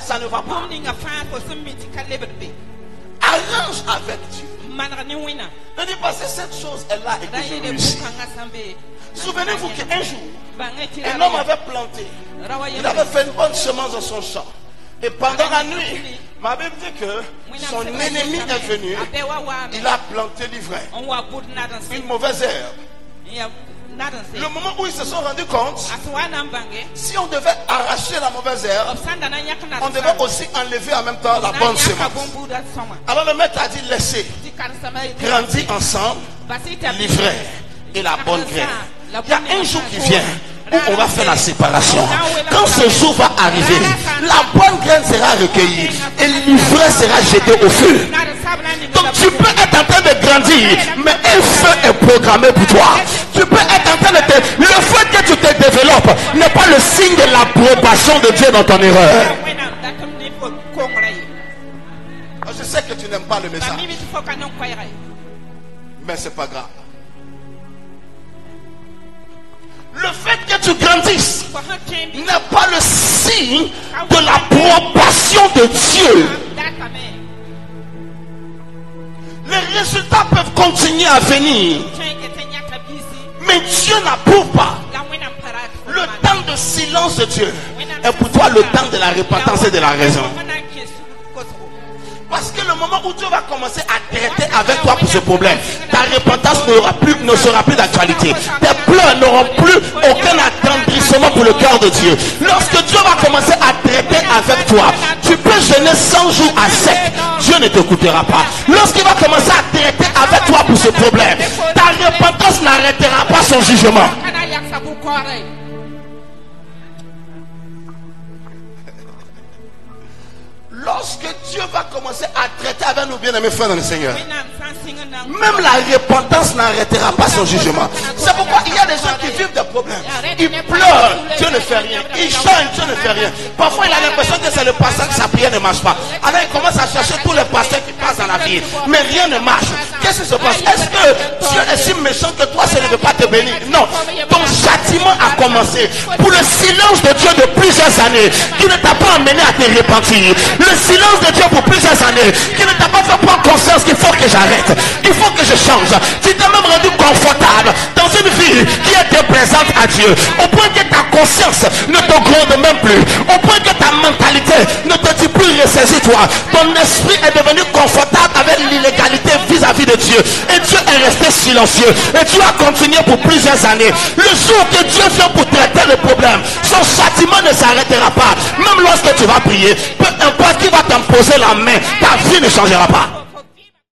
ça, ça ne va pas. Arrange avec Dieu. ne dis pas, c'est cette chose est là et que je Souvenez-vous qu'un jour, tɩ un homme avait planté. Il avait fait une bonne semence dans son champ. Et pendant la nuit, ma Bible dit que son ennemi est venu. Il a planté l'ivraie, une mauvaise herbe. Le moment où ils se sont rendus compte, si on devait arracher la mauvaise herbe, on devait aussi enlever en même temps la bonne semence. Alors le maître a dit laissez. Grandir ensemble l'ivraie et la bonne graine. Il y a un jour qui vient où on va faire la séparation. Quand ce jour va arriver, la bonne graine. sera recueillie et l'ivraie sera jetée au feu. Donc tu peux être en train de grandir, mais un feu est programmé pour toi. Train de te... Le fait que tu te développes n'est pas le signe de l'approbation de Dieu dans ton erreur. Je sais que tu n'aimes pas le message, mais c'est pas grave. Le fait que tu grandisses n'est pas le signe de l'approbation de Dieu. Les résultats peuvent continuer à venir, mais Dieu n'approuve pas. Le temps de silence de Dieu est pour toi le temps de la repentance et de la raison. Parce que le moment où Dieu va commencer à traiter avec toi pour ce problème, ta repentance n'aura plus, ne sera plus d'actualité. Tes pleurs n'auront plus aucun attendrissement pour le cœur de Dieu. Lorsque Dieu va commencer à traiter avec toi, tu peux jeûner 100 jours à sec. Dieu ne t'écoutera pas. Lorsqu'il va commencer à traiter avec toi pour ce problème, ta repentance n'arrêtera pas son jugement. Lorsque Dieu va commencer à traiter avec nos bien-aimés frères dans le Seigneur, même la repentance n'arrêtera pas son jugement. C'est pourquoi il y a des gens qui vivent des problèmes. Ils pleurent, Dieu ne fait rien. Ils chantent, Dieu ne fait rien. Parfois, il a l'impression que c'est le pasteur que sa prière ne marche pas. Alors, il commence à chercher tous les pasteurs qui passent dans la vie. Mais rien ne marche. Qu'est-ce qui se passe? Est-ce que Dieu est si méchant que toi, ça ne veut pas te bénir? Non. Ton châtiment a commencé pour le silence de Dieu de plusieurs années qui ne t'a pas amené à te repentir. Le silence de Dieu pour plusieurs années qui ne t'a pas fait prendre conscience qu'il faut que j'arrête. Il faut que je change. Tu t'es même rendu confortable dans une vie qui présente à Dieu. Au point que ta conscience ne te gronde même plus. Au point que ta mentalité ne te dit plus ressaisis-toi. Ton esprit est devenu confortable avec l'illégalité vis-à-vis de Dieu. Et Dieu est resté silencieux. Et Dieu a continué pour plusieurs années. Le jour que Dieu vient pour traiter le problème, son châtiment ne s'arrêtera pas. Même lorsque tu vas prier, peu importe qui va t'imposer la main, ta vie ne changera pas.